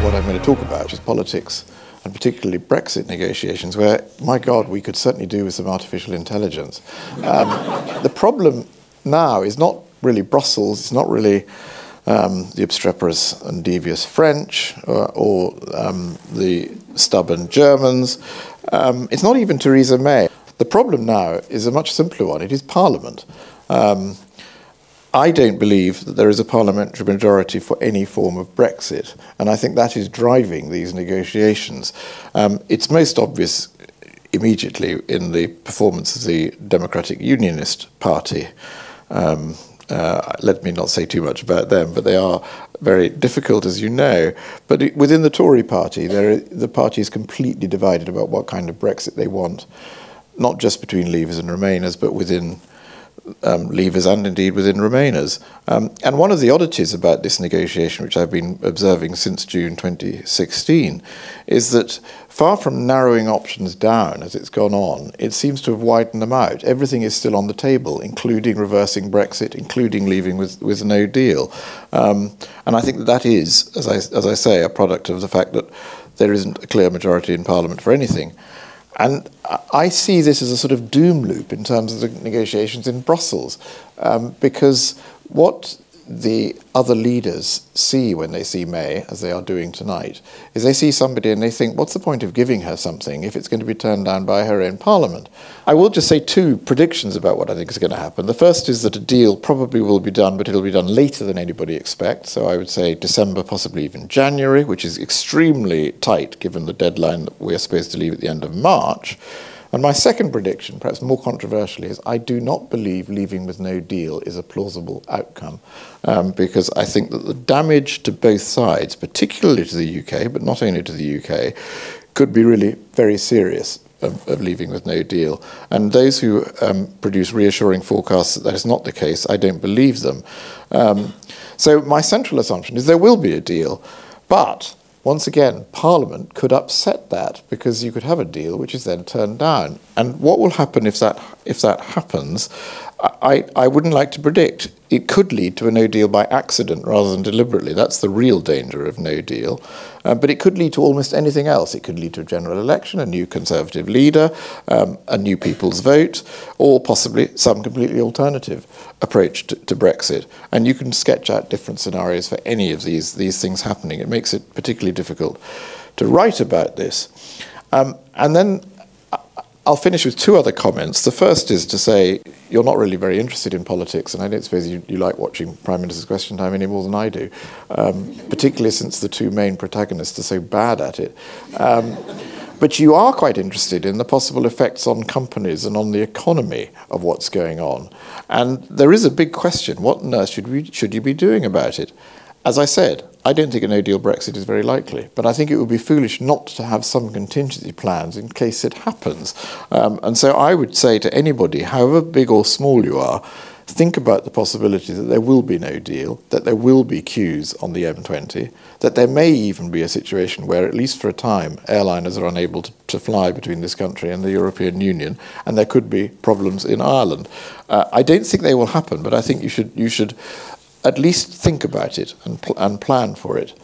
going to talk about, which is politics and particularly Brexit negotiations, where, my God, we could certainly do with some artificial intelligence. Um, the problem now is not really Brussels, it's not really um, the obstreperous and devious French or, or um, the stubborn Germans. Um, it's not even Theresa May. The problem now is a much simpler one. It is Parliament. Um, I don't believe that there is a parliamentary majority for any form of Brexit, and I think that is driving these negotiations. Um, it's most obvious immediately in the performance of the Democratic Unionist Party. Um, uh, let me not say too much about them, but they are very difficult, as you know. But it, within the Tory party, the party is completely divided about what kind of Brexit they want, not just between Leavers and Remainers, but within um, Leavers and indeed within Remainers. Um, and one of the oddities about this negotiation, which I've been observing since June 2016, is that far from narrowing options down as it's gone on, it seems to have widened them out. Everything is still on the table, including reversing Brexit, including leaving with, with no deal. Um, and I think that that is, as I, as I say, a product of the fact that there isn't a clear majority in Parliament for anything. And I see this as a sort of doom loop in terms of the negotiations in Brussels, um, because what the other leaders see when they see May, as they are doing tonight, is they see somebody and they think, what's the point of giving her something if it's going to be turned down by her own parliament? I will just say two predictions about what I think is going to happen. The first is that a deal probably will be done, but it'll be done later than anybody expects. So I would say December, possibly even January, which is extremely tight given the deadline that we're supposed to leave at the end of March. And my second prediction, perhaps more controversially, is I do not believe leaving with no deal is a plausible outcome um, because I think that the damage to both sides, particularly to the UK, but not only to the UK, could be really very serious of, of, leaving with no deal. And those who um, produce reassuring forecasts that that is not the case, I don't believe them. Um, so my central assumption is there will be a deal, but once again, Parliament could upset that because you could have a deal which is then turned down. And what will happen if that if that happens? I, I wouldn't like to predict. It could lead to a no deal by accident rather than deliberately. That's the real danger of no deal. Uh, but it could lead to almost anything else. It could lead to a general election, a new Conservative leader, um, a new people's vote, or possibly some completely alternative approach to, to, Brexit. And you can sketch out different scenarios for any of these, these things happening. It makes it particularly difficult to write about this. Um, and then I'll finish with two other comments. The first is to say you're not really very interested in politics, and I don't suppose you, you like watching Prime Minister's Question Time any more than I do, um, particularly since the two main protagonists are so bad at it. Um, but you are quite interested in the possible effects on companies and on the economy of what's going on. And there is a big question what on earth should, we, should you be doing about it? As I said, I don't think a no deal Brexit is very likely, but I think it would be foolish not to have some contingency plans in case it happens. Um, and so I would say to anybody, however big or small you are, think about the possibility that there will be no deal, that there will be queues on the M20, that there may even be a situation where, at least for a time, airliners are unable to, to fly between this country and the European Union, and there could be problems in Ireland. Uh, I don't think they will happen, but I think you should, you should at least think about it and, pl and plan for it.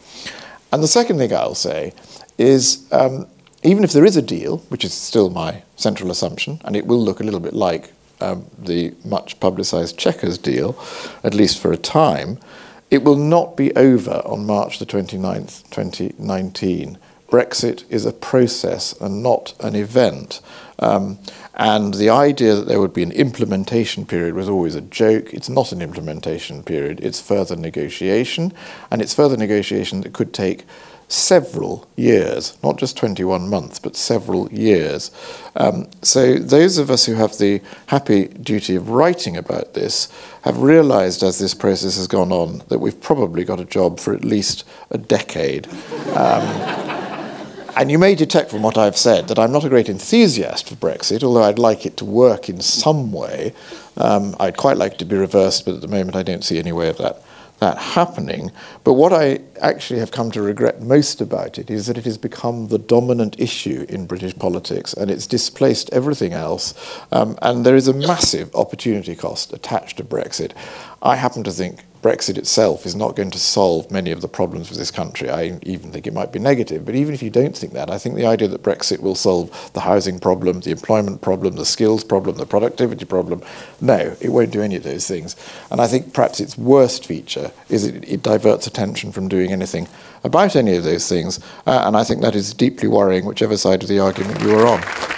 And the second thing I'll say is um, even if there is a deal, which is still my central assumption, and it will look a little bit like um, the much publicised Chequers deal, at least for a time, it will not be over on March the 29th, 2019. Brexit is a process and not an event. Um, and the idea that there would be an implementation period was always a joke. It's not an implementation period, it's further negotiation. And it's further negotiation that could take several years, not just 21 months, but several years. Um, so those of us who have the happy duty of writing about this have realized as this process has gone on that we've probably got a job for at least a decade. Um, and you may detect from what I've said that I'm not a great enthusiast for Brexit, although I'd like it to work in some way. Um, I'd quite like it to be reversed, but at the moment I don't see any way of that, that happening. But what I actually have come to regret most about it is that it has become the dominant issue in British politics and it's displaced everything else. Um, and there is a massive opportunity cost attached to Brexit. I happen to think Brexit itself is not going to solve many of the problems of this country. I even think it might be negative. But even if you don't think that, I think the idea that Brexit will solve the housing problem, the employment problem, the skills problem, the productivity problem, no, it won't do any of those things. And I think perhaps its worst feature is it, it diverts attention from doing anything about any of those things. Uh, and I think that is deeply worrying, whichever side of the argument you are on.